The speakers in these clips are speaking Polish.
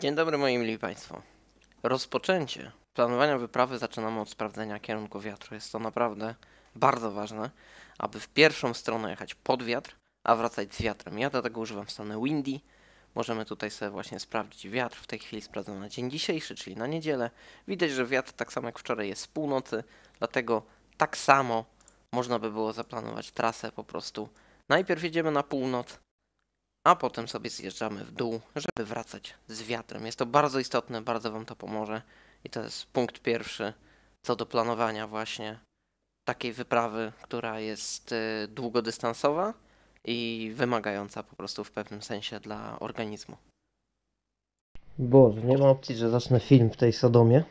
Dzień dobry moi mili Państwo. Rozpoczęcie planowania wyprawy zaczynamy od sprawdzenia kierunku wiatru. Jest to naprawdę bardzo ważne, aby w pierwszą stronę jechać pod wiatr, a wracać z wiatrem. Ja do tego używam strony Windy. Możemy tutaj sobie właśnie sprawdzić wiatr. W tej chwili sprawdzam na dzień dzisiejszy, czyli na niedzielę. Widać, że wiatr tak samo jak wczoraj jest z północy, dlatego tak samo można by było zaplanować trasę po prostu. Najpierw jedziemy na północ, a potem sobie zjeżdżamy w dół, żeby wracać z wiatrem. Jest to bardzo istotne, bardzo Wam to pomoże i to jest punkt pierwszy co do planowania właśnie takiej wyprawy, która jest y, długodystansowa i wymagająca po prostu w pewnym sensie dla organizmu. Boże, nie ma opcji, że zacznę film w tej Sodomie.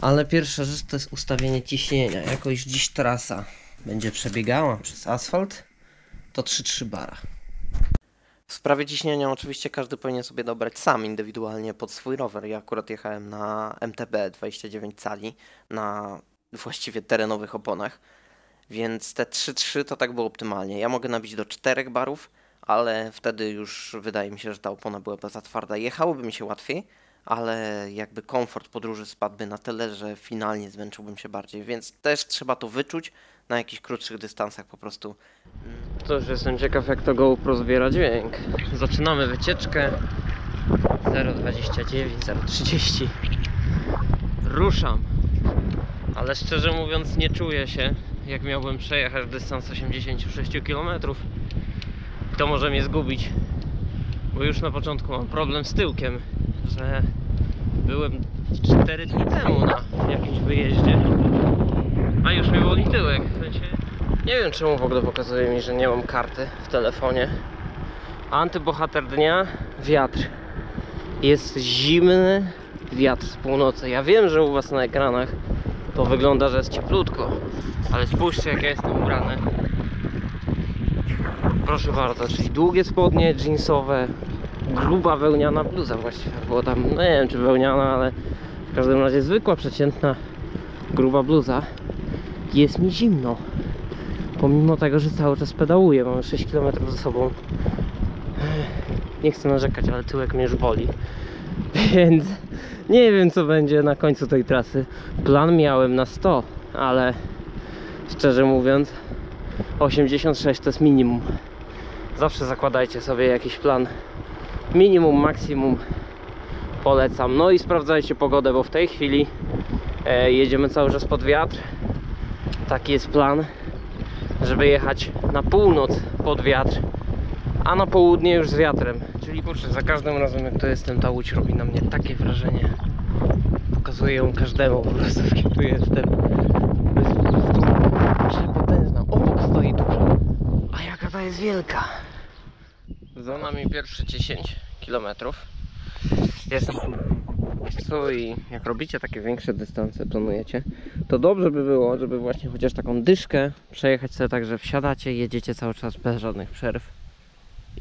Ale pierwsza rzecz to jest ustawienie ciśnienia. Jako iż dziś trasa będzie przebiegała przez asfalt, to 3-3 bara. W sprawie ciśnienia oczywiście każdy powinien sobie dobrać sam indywidualnie pod swój rower. Ja akurat jechałem na MTB 29 cali na właściwie terenowych oponach, więc te 3-3 to tak było optymalnie. Ja mogę nabić do 4 barów, ale wtedy już wydaje mi się, że ta opona byłaby za twarda. Jechałoby mi się łatwiej, ale jakby komfort podróży spadłby na tyle, że finalnie zmęczyłbym się bardziej, więc też trzeba to wyczuć na jakichś krótszych dystansach po prostu. Już jestem ciekaw jak to GoPro zbiera dźwięk. Zaczynamy wycieczkę. 0,29, 0,30 Ruszam. Ale szczerze mówiąc nie czuję się jak miałbym przejechać dystans 86 km To może mnie zgubić Bo już na początku mam problem z tyłkiem Że byłem 4 dni temu na jakimś wyjeździe a już mnie boli tyłek. Nie wiem czemu w ogóle pokazuje mi, że nie mam karty w telefonie. Antybohater dnia, wiatr. Jest zimny wiatr z północy. Ja wiem, że u Was na ekranach to wygląda, że jest cieplutko. Ale spójrzcie jak ja jestem ubrany. Proszę bardzo, czyli długie spodnie jeansowe, gruba wełniana bluza właściwie. Było tam, no nie wiem czy wełniana, ale w każdym razie zwykła, przeciętna, gruba bluza jest mi zimno. Pomimo tego, że cały czas pedałuję, mamy 6 km za sobą. Nie chcę narzekać, ale tyłek mnie już boli. Więc nie wiem co będzie na końcu tej trasy. Plan miałem na 100, ale szczerze mówiąc 86 to jest minimum. Zawsze zakładajcie sobie jakiś plan. Minimum, maksimum polecam. No i sprawdzajcie pogodę, bo w tej chwili e, jedziemy cały czas pod wiatr taki jest plan, żeby jechać na północ pod wiatr, a na południe już z wiatrem. Czyli kurczę, za każdym razem jak to jestem, ta łódź robi na mnie takie wrażenie. Pokazuję ją każdemu po prostu, kim tu jestem. To jest po prostu przepotężna. Obok stoi duża. A jaka ta jest wielka. Za nami pierwsze 10 kilometrów. Jestem co i jak robicie takie większe dystanse, planujecie, to dobrze by było, żeby właśnie chociaż taką dyszkę przejechać sobie tak, że wsiadacie, jedziecie cały czas bez żadnych przerw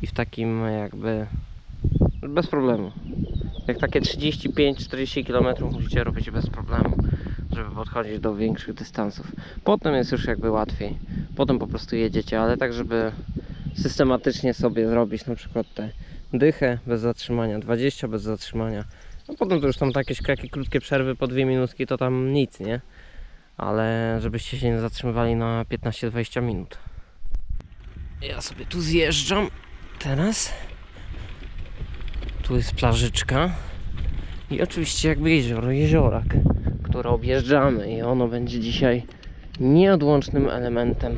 i w takim jakby bez problemu. Jak takie 35-40 km musicie robić bez problemu, żeby podchodzić do większych dystansów. Potem jest już jakby łatwiej. Potem po prostu jedziecie, ale tak, żeby systematycznie sobie zrobić na przykład te dychę bez zatrzymania, 20 bez zatrzymania. No potem to już tam jakieś takie krótkie przerwy po dwie minutki to tam nic, nie? Ale żebyście się nie zatrzymywali na 15-20 minut. Ja sobie tu zjeżdżam teraz. Tu jest plażyczka. I oczywiście jakby jezioro, jeziorak, które objeżdżamy i ono będzie dzisiaj nieodłącznym elementem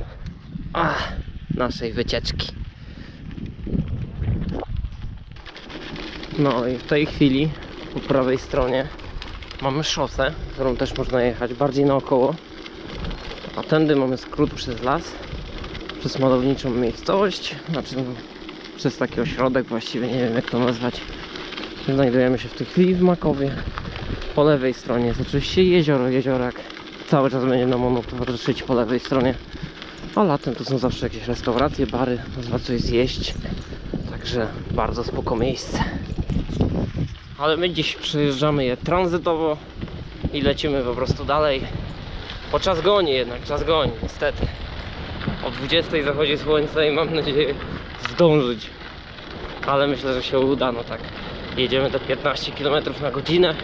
ach, naszej wycieczki. No i w tej chwili po prawej stronie mamy szosę, którą też można jechać bardziej naokoło. A tędy mamy skrót przez las, przez malowniczą miejscowość, znaczy przez taki ośrodek, właściwie nie wiem jak to nazwać. Znajdujemy się w tej chwili w Makowie. Po lewej stronie jest oczywiście jezioro, jeziorak. Cały czas będzie nam ono towarzyszyć po lewej stronie. A latem to są zawsze jakieś restauracje, bary, można coś zjeść. Także bardzo spoko miejsce ale my dziś przejeżdżamy je tranzytowo i lecimy po prostu dalej. Po czas goni jednak, czas goni, niestety. 20 zachodzi słońce i mam nadzieję zdążyć. Ale myślę, że się uda, no tak. Jedziemy te 15 km na godzinę,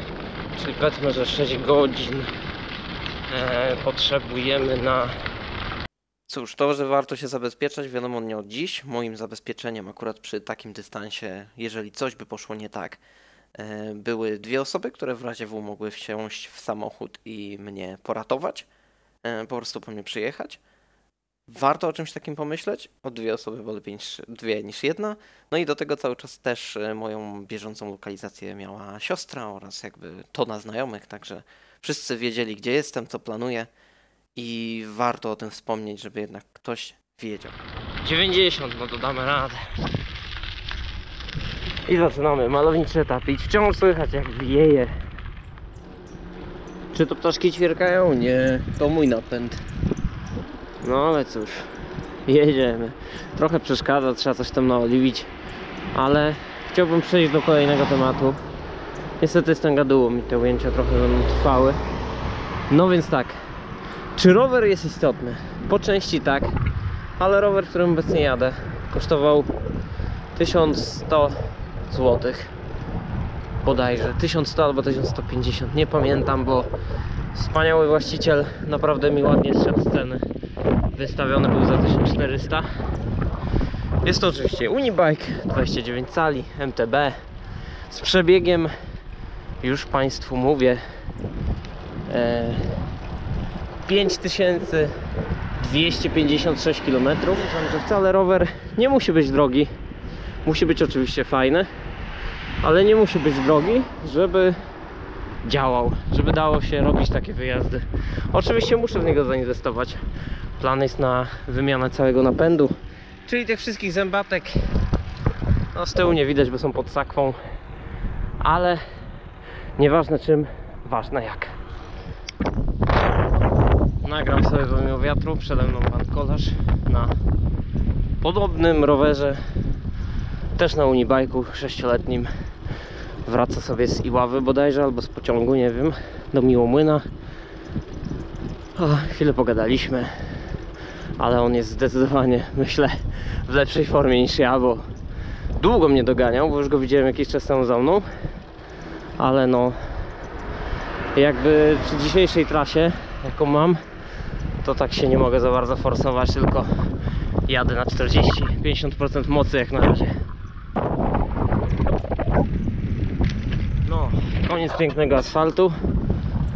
czyli powiedzmy, że 6 godzin e, potrzebujemy na Cóż, to, że warto się zabezpieczać, wiadomo nie od dziś. Moim zabezpieczeniem akurat przy takim dystansie, jeżeli coś by poszło nie tak, e, były dwie osoby, które w razie W mogły wsiąść w samochód i mnie poratować, e, po prostu po mnie przyjechać. Warto o czymś takim pomyśleć. O dwie osoby, lepiej niż dwie niż jedna. No i do tego cały czas też e, moją bieżącą lokalizację miała siostra oraz jakby tona znajomych, także wszyscy wiedzieli, gdzie jestem, co planuję. I warto o tym wspomnieć, żeby jednak ktoś wiedział. 90, no to damy radę. I zaczynamy malowniczy etap i wciąż słychać jak wieje. Czy to ptaszki ćwierkają? Nie, to mój napęd. No ale cóż, jedziemy. Trochę przeszkadza, trzeba coś tam naoliwić, ale chciałbym przejść do kolejnego tematu. Niestety gadułą mi te ujęcia trochę będą trwały. No więc tak, czy rower jest istotny? Po części tak, ale rower, którym obecnie jadę, kosztował 1100 zł. Bodajże 1100 albo 1150, nie pamiętam, bo wspaniały właściciel naprawdę mi ładnie zszedł z ceny. Wystawiony był za 1400. Jest to oczywiście Unibike 29 cali MTB z przebiegiem, już Państwu mówię, e, 5256 km. Że wcale rower nie musi być drogi. Musi być oczywiście fajny, ale nie musi być drogi, żeby działał, żeby dało się robić takie wyjazdy. Oczywiście muszę w niego zainwestować. Plan jest na wymianę całego napędu, czyli tych wszystkich zębatek. No z tyłu nie widać, bo są pod sakwą, ale nieważne czym, ważne jak. Nagram sobie pomimo wiatru, przede mną pan kolarz na podobnym rowerze, też na unibajku sześcioletnim. Wraca sobie z Iławy bodajże, albo z pociągu, nie wiem, do Miłomłyna. O, chwilę pogadaliśmy, ale on jest zdecydowanie, myślę, w lepszej formie niż ja, bo długo mnie doganiał, bo już go widziałem jakiś czas temu za mną, ale no, jakby przy dzisiejszej trasie, jaką mam, to tak się nie mogę za bardzo forsować, tylko jadę na 40-50% mocy jak na razie. No, koniec pięknego asfaltu.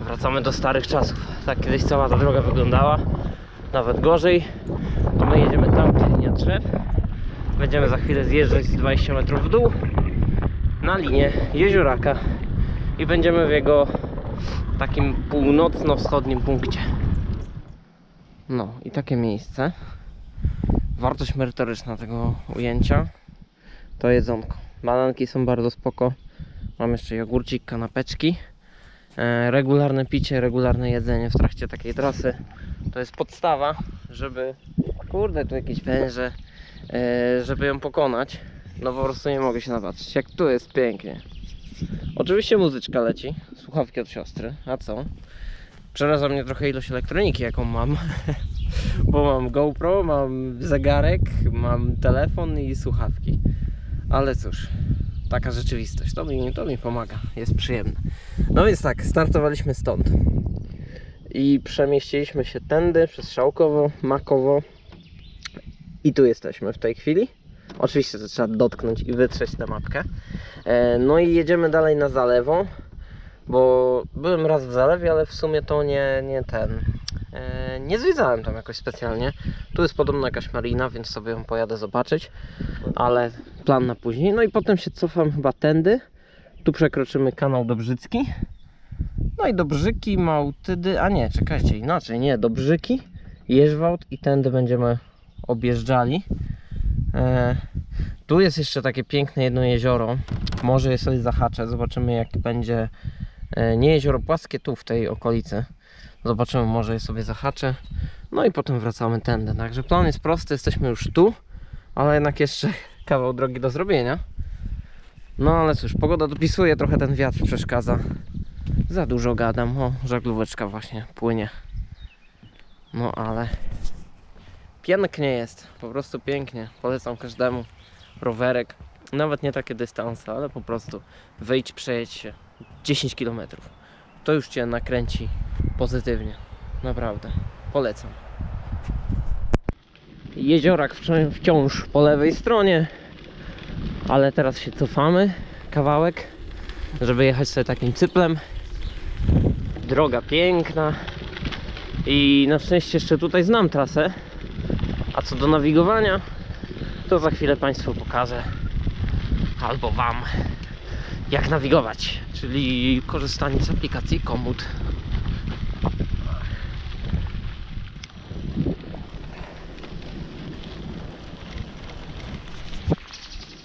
Wracamy do starych czasów. Tak kiedyś cała ta droga wyglądała. Nawet gorzej. To my jedziemy tam, gdzie linia drzew. Będziemy za chwilę zjeżdżać z 20 metrów w dół na linię jezioraka i będziemy w jego takim północno-wschodnim punkcie. No i takie miejsce. Wartość merytoryczna tego ujęcia to jedzonko. Bananki są bardzo spoko. Mam jeszcze jogurcik, kanapeczki. E, regularne picie, regularne jedzenie w trakcie takiej trasy. To jest podstawa, żeby... Kurde, tu jakieś węże. E, żeby ją pokonać. No po prostu nie mogę się napatrzeć. Jak tu jest pięknie. Oczywiście muzyczka leci. Słuchawki od siostry. A co? Przeraża mnie trochę ilość elektroniki, jaką mam. Bo mam GoPro, mam zegarek, mam telefon i słuchawki. Ale cóż, taka rzeczywistość. To mi, to mi pomaga, jest przyjemne. No więc tak, startowaliśmy stąd. I przemieściliśmy się tędy przez Szałkowo, Makowo. I tu jesteśmy w tej chwili. Oczywiście to trzeba dotknąć i wytrzeć tę mapkę. E, No i jedziemy dalej na zalewo bo byłem raz w zalewie, ale w sumie to nie, nie ten. E, nie zwiedzałem tam jakoś specjalnie. Tu jest podobno jakaś marina, więc sobie ją pojadę zobaczyć, ale plan na później. No i potem się cofam chyba tędy. Tu przekroczymy kanał Dobrzycki. No i Dobrzyki, Małtydy, a nie, czekajcie, inaczej, nie, Dobrzyki, Jeżwałt i tędy będziemy objeżdżali. E, tu jest jeszcze takie piękne jedno jezioro. Może je sobie zahaczę, zobaczymy jak będzie nie jezioro płaskie, tu w tej okolicy. Zobaczymy, może je sobie zahaczę. No i potem wracamy tędy. Także plan jest prosty, jesteśmy już tu, ale jednak jeszcze kawał drogi do zrobienia. No ale cóż, pogoda dopisuje, trochę ten wiatr przeszkadza. Za dużo gadam. O, żaglóweczka właśnie płynie. No ale Pięknie jest, po prostu pięknie. Polecam każdemu. Rowerek, nawet nie takie dystanse, ale po prostu wyjdź, przejedź się 10 km. To już Cię nakręci pozytywnie. Naprawdę. Polecam. Jeziorak wcią- wciąż po lewej stronie, ale teraz się cofamy kawałek, żeby jechać sobie takim cyplem. Droga piękna i na szczęście jeszcze tutaj znam trasę. A co do nawigowania, to za chwilę Państwu pokażę albo Wam jak nawigować, czyli korzystanie z aplikacji Komoot.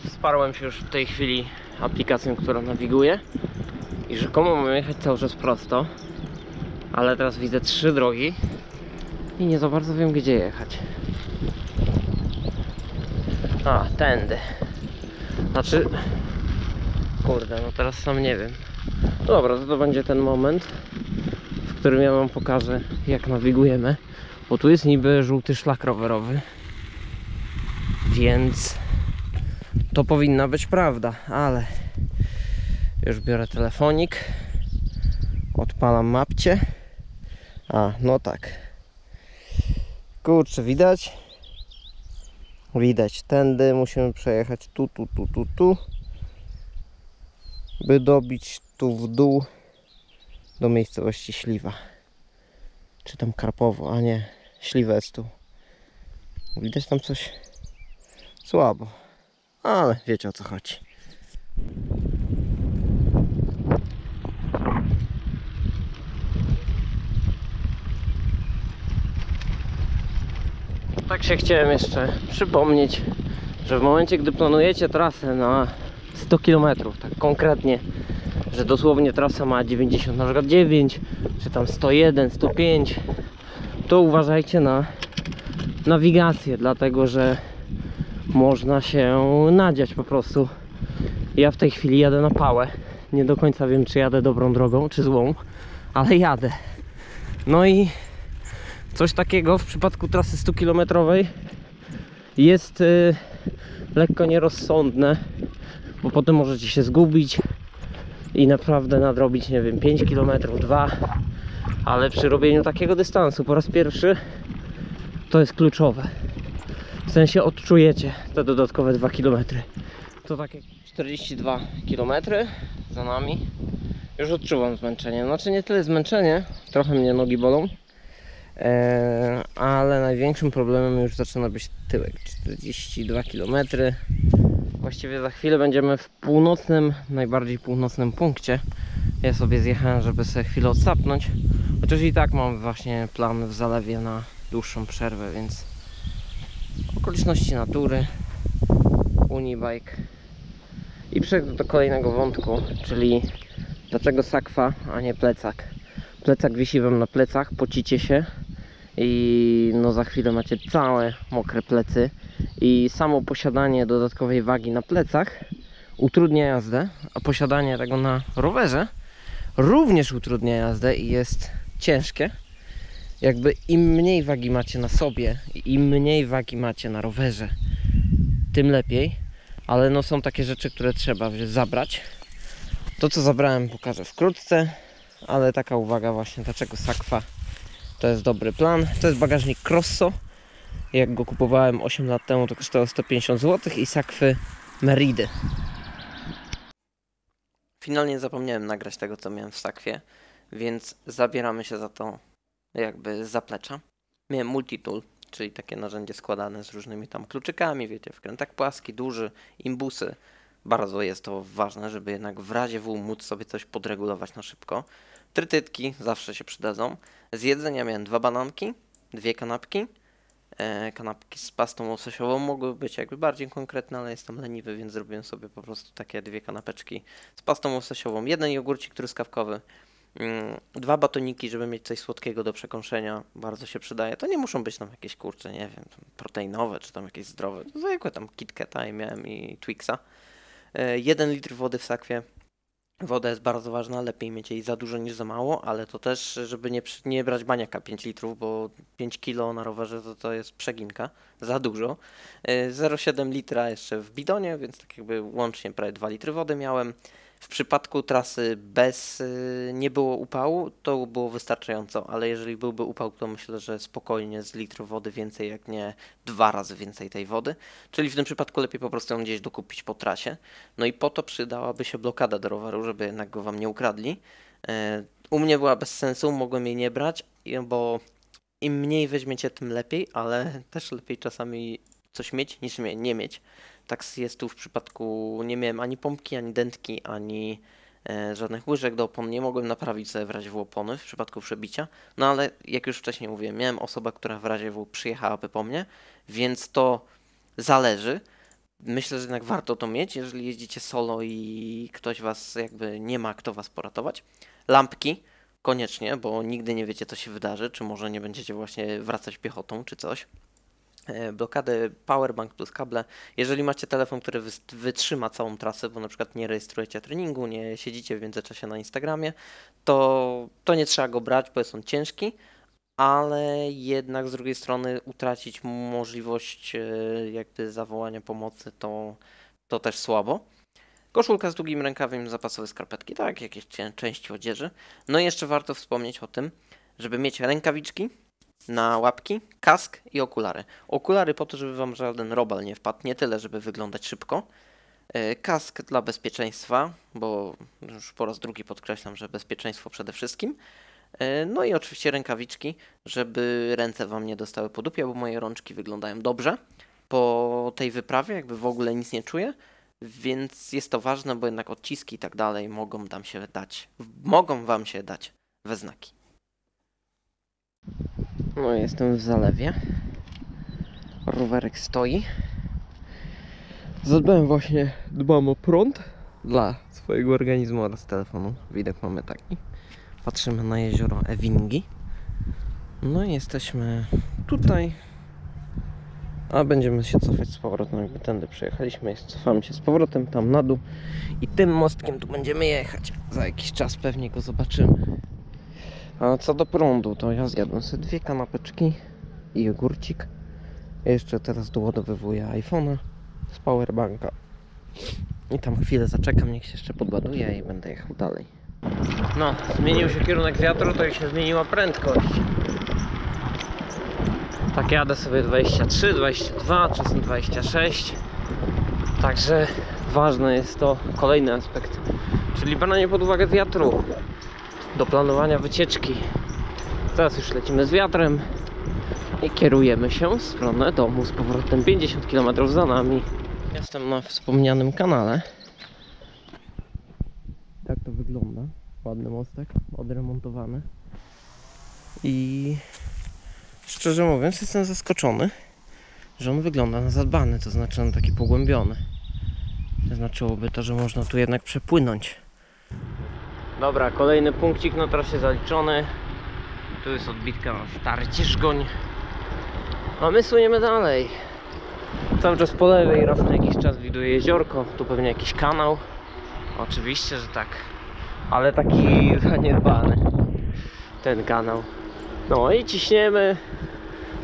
Wsparłem się już w tej chwili aplikacją, która nawiguje i rzekomo mam jechać cały czas prosto, ale teraz widzę trzy drogi i nie za bardzo wiem gdzie jechać. A, tędy. Znaczy, kurde, no teraz sam nie wiem. No dobra, to, to będzie ten moment, w którym ja wam pokażę jak nawigujemy, bo tu jest niby żółty szlak rowerowy, więc to powinna być prawda, ale już biorę telefonik, odpalam mapcie. A, no tak. Kurczę, widać? Widać, tędy musimy przejechać tu, tu, tu, tu, tu. By dobić tu w dół do miejscowości Śliwa. Czy tam Karpowo, a nie, Śliwa jest tu. Widać tam coś słabo, ale wiecie o co chodzi. Tak się chciałem jeszcze przypomnieć, że w momencie, gdy planujecie trasę na 100 km, tak konkretnie, że dosłownie trasa ma 90 na przykład 9, czy tam 101, 105, to uważajcie na nawigację, dlatego że można się nadziać po prostu. Ja w tej chwili jadę na pałę. Nie do końca wiem, czy jadę dobrą drogą, czy złą, ale jadę. No i coś takiego w przypadku trasy 100 km jest y, lekko nierozsądne, bo potem możecie się zgubić i naprawdę nadrobić, nie wiem, 5 km, 2 ale przy robieniu takiego dystansu po raz pierwszy to jest kluczowe. W sensie odczujecie te dodatkowe 2 km. To takie 42 km za nami. Już odczuwam zmęczenie. Znaczy nie tyle zmęczenie, trochę mnie nogi bolą. Eee, ale największym problemem już zaczyna być tyłek. 42 km. Właściwie za chwilę będziemy w północnym, najbardziej północnym punkcie. Ja sobie zjechałem, żeby sobie chwilę odsapnąć. Chociaż i tak mam właśnie plan w zalewie na dłuższą przerwę, więc okoliczności natury, Unibike. I przejdę do kolejnego wątku, czyli dlaczego sakwa, a nie plecak. Plecak wisi wam na plecach, pocicie się i no za chwilę macie całe mokre plecy i samo posiadanie dodatkowej wagi na plecach utrudnia jazdę, a posiadanie tego na rowerze również utrudnia jazdę i jest ciężkie. Jakby im mniej wagi macie na sobie i im mniej wagi macie na rowerze, tym lepiej. Ale no są takie rzeczy, które trzeba zabrać. To co zabrałem pokażę wkrótce, ale taka uwaga właśnie, dlaczego sakwa to jest dobry plan. To jest bagażnik Crosso. Jak go kupowałem 8 lat temu, to kosztowało 150 zł i sakwy Meridy. Finalnie zapomniałem nagrać tego, co miałem w sakwie, więc zabieramy się za to jakby z zaplecza. Miałem multitool, czyli takie narzędzie składane z różnymi tam kluczykami, wiecie, wkrętak płaski, duży, imbusy. Bardzo jest to ważne, żeby jednak w razie W móc sobie coś podregulować na szybko. Trytytki zawsze się przydadzą. Z jedzenia miałem dwa bananki, dwie kanapki. E, kanapki z pastą łososiową mogły być jakby bardziej konkretne, ale jestem leniwy, więc zrobiłem sobie po prostu takie dwie kanapeczki z pastą łososiową, jeden jogurcik truskawkowy, mm, dwa batoniki, żeby mieć coś słodkiego do przekąszenia, bardzo się przydaje. To nie muszą być tam jakieś kurcze, nie wiem, proteinowe czy tam jakieś zdrowe. Zwykłe tam KitKata i miałem i Twixa. E, jeden litr wody w sakwie, Woda jest bardzo ważna, lepiej mieć jej za dużo niż za mało, ale to też, żeby nie, nie brać baniaka 5 litrów, bo 5 kilo na rowerze to, to jest przeginka, za dużo. Y, 0,7 litra jeszcze w bidonie, więc tak jakby łącznie prawie 2 litry wody miałem. W przypadku trasy bez y, nie było upału, to było wystarczająco, ale jeżeli byłby upał, to myślę, że spokojnie z litru wody więcej, jak nie dwa razy więcej tej wody. Czyli w tym przypadku lepiej po prostu ją gdzieś dokupić po trasie. No i po to przydałaby się blokada do roweru, żeby jednak go wam nie ukradli. E, U mnie była bez sensu, mogłem jej nie brać, bo im mniej weźmiecie, tym lepiej, ale też lepiej czasami coś mieć niż nie mieć. Tak jest tu w przypadku, nie miałem ani pompki, ani dętki, ani e, żadnych łyżek do opon. Nie mogłem naprawić sobie w razie w opony w przypadku przebicia. No ale jak już wcześniej mówiłem, miałem osobę, która w razie w przyjechałaby po mnie, więc to zależy. Myślę, że jednak warto to mieć, jeżeli jeździcie solo i ktoś was jakby nie ma kto was poratować. Lampki koniecznie, bo nigdy nie wiecie co się wydarzy, czy może nie będziecie właśnie wracać piechotą czy coś. E, Blokady powerbank plus kable. Jeżeli macie telefon, który wytrzyma całą trasę, bo na przykład nie rejestrujecie treningu, nie siedzicie w międzyczasie na Instagramie, to, to nie trzeba go brać, bo jest on ciężki, ale jednak z drugiej strony utracić możliwość e, jakby zawołania pomocy to, to też słabo. Koszulka z długim rękawem, zapasowe skarpetki, tak, jakieś części odzieży. No i jeszcze warto wspomnieć o tym, żeby mieć rękawiczki na łapki, kask i okulary. Okulary po to, żeby wam żaden robal nie wpadł, nie tyle, żeby wyglądać szybko. E, Kask dla bezpieczeństwa, bo już po raz drugi podkreślam, że bezpieczeństwo przede wszystkim. E, No i oczywiście rękawiczki, żeby ręce wam nie dostały po dupie, bo moje rączki wyglądają dobrze. Po tej wyprawie jakby w ogóle nic nie czuję, więc jest to ważne, bo jednak odciski i tak dalej mogą wam się dać, mogą wam się dać we znaki. No jestem w zalewie. Rowerek stoi. Zadbałem właśnie, dbam o prąd dla swojego organizmu oraz telefonu. Widok mamy taki. Patrzymy na jezioro Ewingi. No i jesteśmy tutaj. A będziemy się cofać z powrotem, jakby tędy przejechaliśmy. Cofamy się z powrotem tam na dół. I tym mostkiem tu będziemy jechać. Za jakiś czas pewnie go zobaczymy. A co do prądu, to ja zjadłem sobie dwie kanapeczki i ogórcik. Jeszcze teraz doładowywuję iPhone'a z powerbanka. I tam chwilę zaczekam, niech się jeszcze podładuje i będę jechał dalej. No, zmienił się kierunek wiatru, to i się zmieniła prędkość. Tak jadę sobie 23, 22, czasem 26. Także ważne jest to kolejny aspekt, czyli branie pod uwagę wiatru do planowania wycieczki. Teraz już lecimy z wiatrem i kierujemy się w stronę domu z powrotem 50 km za nami. Jestem na wspomnianym kanale. Tak to wygląda. Ładny mostek, odremontowany. I szczerze mówiąc jestem zaskoczony, że on wygląda na zadbany, to znaczy na taki pogłębiony. Znaczyłoby to, że można tu jednak przepłynąć. Dobra, kolejny punkcik na trasie zaliczony. Tu jest odbitka na stary Cieszgoń. A my suniemy dalej. Cały czas po lewej raz na jakiś czas widuję jeziorko. Tu pewnie jakiś kanał. Oczywiście, że tak. Ale taki zaniedbany. Ten kanał. No i ciśniemy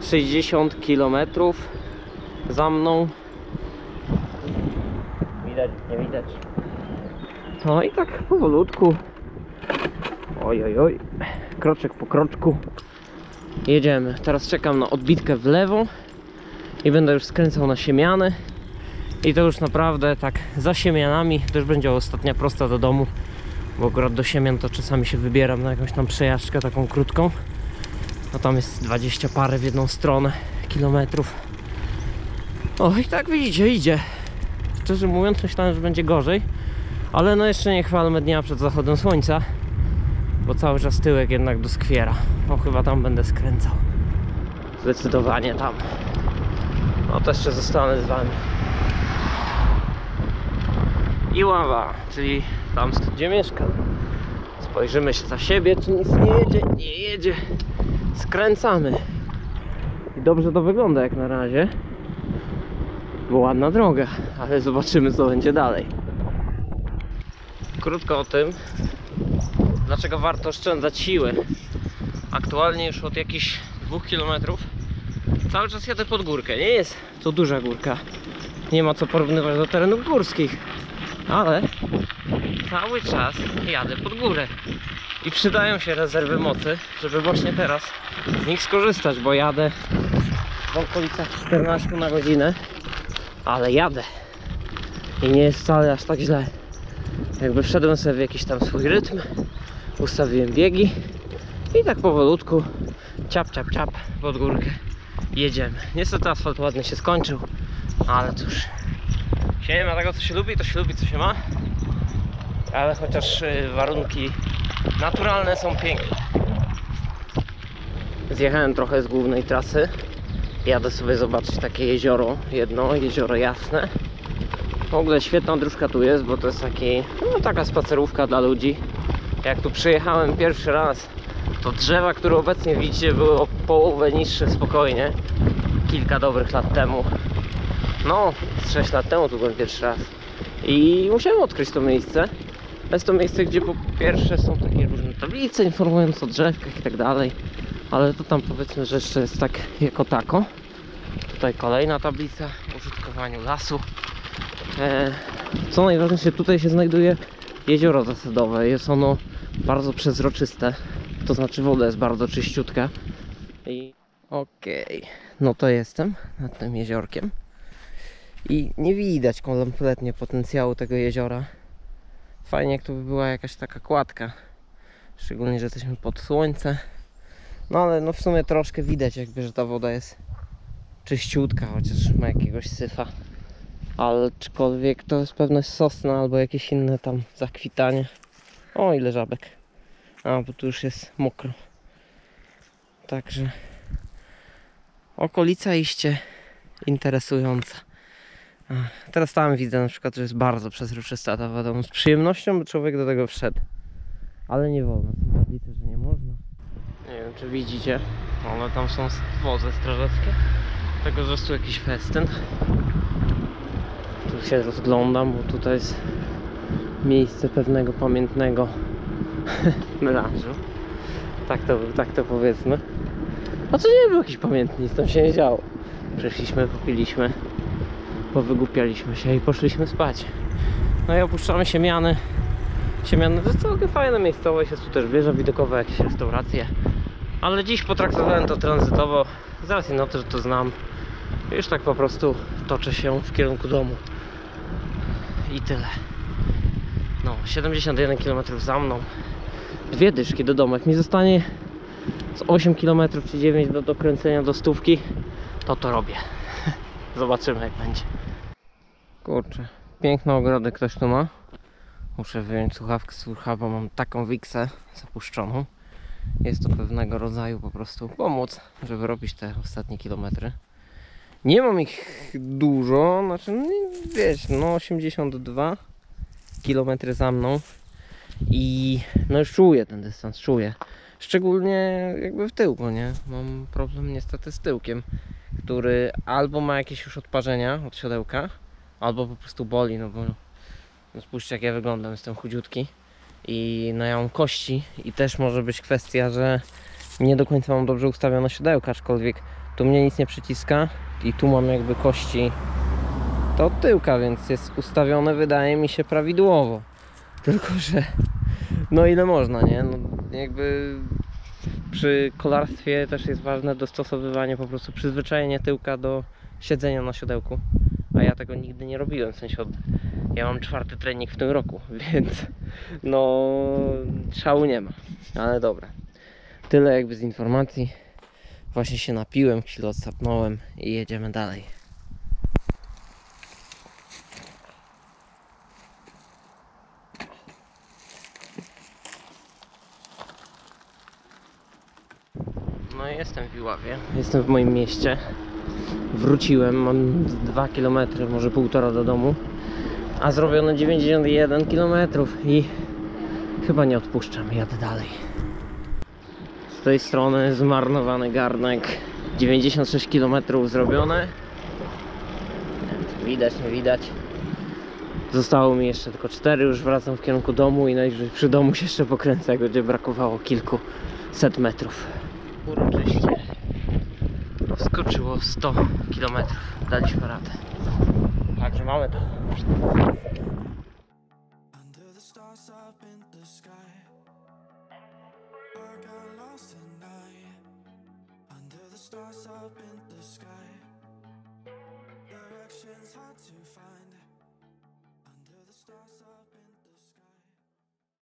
60 km za mną. Widać, nie widać. No i tak powolutku. Oj, oj, oj. Kroczek po kroczku. Jedziemy. Teraz czekam na odbitkę w lewo i będę już skręcał na siemiany. I to już naprawdę tak za siemianami. To już będzie ostatnia prosta do domu. Bo akurat do siemian to czasami się wybieram na jakąś tam przejażdżkę taką krótką. No tam jest 20 parę w jedną stronę kilometrów. O i tak widzicie, idzie. Szczerze mówiąc myślałem, że będzie gorzej. Ale no jeszcze nie chwalmy dnia przed zachodem słońca, bo cały czas tyłek jednak doskwiera. No chyba tam będę skręcał. Zdecydowanie tam. No to jeszcze zostanę z wami. Iława, czyli tam gdzie mieszkam. Spojrzymy się za siebie, czy nic nie jedzie. Nie jedzie. Skręcamy. I dobrze to wygląda jak na razie. Bo ładna droga, ale zobaczymy co będzie dalej. Krótko o tym, dlaczego warto oszczędzać siły. Aktualnie już od jakichś 2 km cały czas jadę pod górkę. Nie jest to duża górka. Nie ma co porównywać do terenów górskich. Ale cały czas jadę pod górę. I przydają się rezerwy mocy, żeby właśnie teraz z nich skorzystać, bo jadę w okolicach 14 na godzinę, ale jadę. I nie jest wcale aż tak źle. Jakby wszedłem sobie w jakiś tam swój rytm, ustawiłem biegi i tak powolutku, ciap, ciap, ciap, pod górkę jedziemy. Niestety asfalt ładnie się skończył, ale cóż, się ma tego co się lubi, to się lubi co się ma. Ale chociaż y, warunki naturalne są piękne. Zjechałem trochę z głównej trasy. Jadę sobie zobaczyć takie jezioro, jedno, jezioro jasne. W ogóle świetna dróżka tu jest, bo to jest taki, no, taka spacerówka dla ludzi. Jak tu przyjechałem pierwszy raz, to drzewa, które obecnie widzicie, były o połowę niższe spokojnie. Kilka dobrych lat temu. No, z 6 lat temu tu byłem pierwszy raz. I musiałem odkryć to miejsce. Jest to miejsce, gdzie po pierwsze są takie różne tablice informujące o drzewkach i tak dalej. Ale to tam powiedzmy, że jeszcze jest tak jako tako. Tutaj kolejna tablica o użytkowaniu lasu. E, co najważniejsze, tutaj się znajduje jezioro zasadowe. Jest ono bardzo przezroczyste. To znaczy woda jest bardzo czyściutka. I okej, no to jestem nad tym jeziorkiem. I nie widać kompletnie potencjału tego jeziora. Fajnie jak tu by była jakaś taka kładka. Szczególnie, że jesteśmy pod słońce. No ale no w sumie troszkę widać jakby, że ta woda jest czyściutka, chociaż ma jakiegoś syfa. Aczkolwiek to jest pewne sosna albo jakieś inne tam zakwitanie. O ile żabek. A, bo tu już jest mokro. Także okolica iście interesująca. Teraz tam widzę na przykład, że jest bardzo przezroczysta ta woda. Z przyjemnością by człowiek do tego wszedł. Ale nie wolno. Są że nie można. Nie wiem czy widzicie, ale tam są wozy strażackie. Tego, że jakiś festyn. Tu się rozglądam, bo tutaj jest miejsce pewnego pamiętnego melanżu. Tak to, tak to powiedzmy. A to nie był jakiś pamiętny, nic tam się nie działo. Przyszliśmy, popiliśmy, powygłupialiśmy się i poszliśmy spać. No i opuszczamy Siemiany. Siemiany to jest całkiem fajna miejscowość, jest tu też wieża widokowa, jakieś restauracje. Ale dziś potraktowałem to tranzytowo, z racji na to, że to znam. Już tak po prostu toczę się w kierunku domu. I tyle. No, 71 km za mną. Dwie dyszki do domu. Jak mi zostanie z 8 km czy 9 do dokręcenia do stówki, to to robię. Zobaczymy jak będzie. Kurczę, piękną ogrodę ktoś tu ma. Muszę wyjąć słuchawkę z słucha, bo mam taką wiksę zapuszczoną. Jest to pewnego rodzaju po prostu pomoc, żeby robić te ostatnie kilometry. Nie mam ich dużo, znaczy, wiesz, no 82 kilometry za mną i no już czuję ten dystans, czuję. Szczególnie jakby w tyłku, nie? Mam problem niestety z tyłkiem, który albo ma jakieś już odparzenia od siodełka, albo po prostu boli, no bo no spójrzcie jak ja wyglądam, jestem chudziutki i no ja mam kości i też może być kwestia, że nie do końca mam dobrze ustawione siodełka, aczkolwiek tu mnie nic nie przyciska i tu mam jakby kości to od tyłka, więc jest ustawione wydaje mi się prawidłowo. Tylko, że no ile można, nie? No, jakby przy kolarstwie też jest ważne dostosowywanie, po prostu przyzwyczajenie tyłka do siedzenia na siodełku. A ja tego nigdy nie robiłem, w sensie od... ja mam czwarty trening w tym roku, więc no szału nie ma, ale dobra. Tyle jakby z informacji. Właśnie się napiłem, chwilę odsapnąłem i jedziemy dalej. No jestem w Iławie, jestem w moim mieście. Wróciłem, mam 2 km, może półtora do domu, a zrobiono 91 km i chyba nie odpuszczam, jadę dalej. Z tej strony zmarnowany garnek, 96 km zrobione. Widać, nie widać. Zostało mi jeszcze tylko 4, już wracam w kierunku domu i najwyżej przy domu się jeszcze pokręcę, będzie brakowało kilku set metrów uroczyście skoczyło 100 km. Daliśmy radę. Także mamy to. Stars up in the sky, directions hard to find.